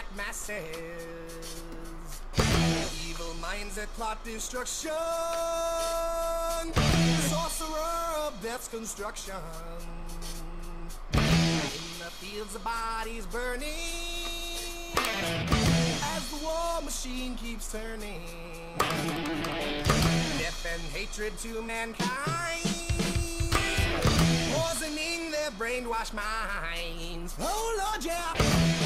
black masses. Evil minds that plot destruction, sorcerer of death's construction. In the fields of bodies burning, as the war machine keeps turning. Death and hatred to mankind poisoning their brainwashed minds. Oh Lord, yeah.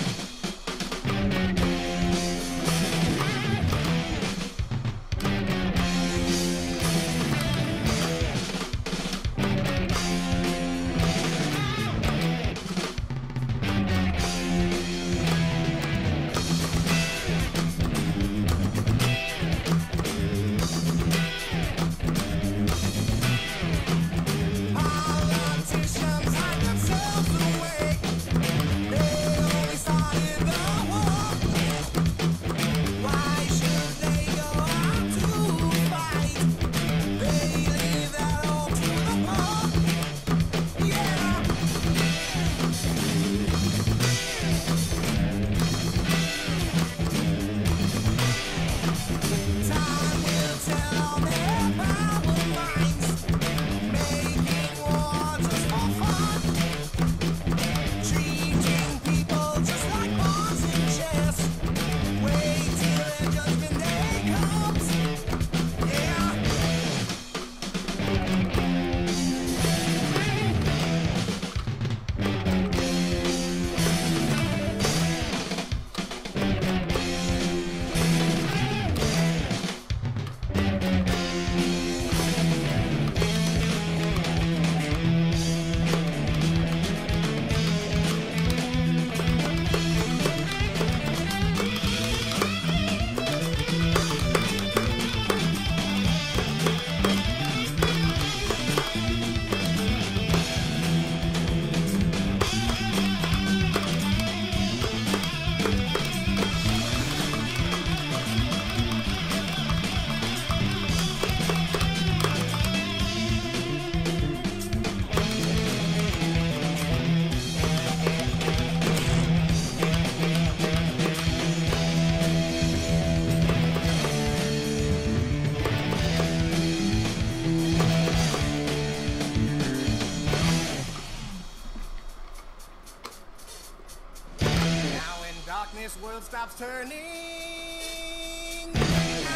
Stops turning.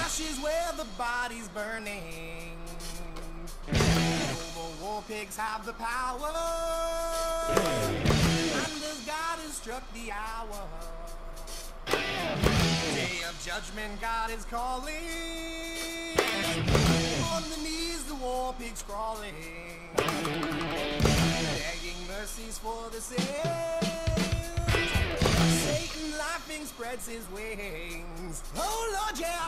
Ashes where the body's burning. Global war pigs have the power. As God has struck the hour. Day of judgment, God is calling. On the knees, the war pigs crawling. Begging mercies for the sins spreads his wings. Oh, Lord, yeah!